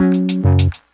Música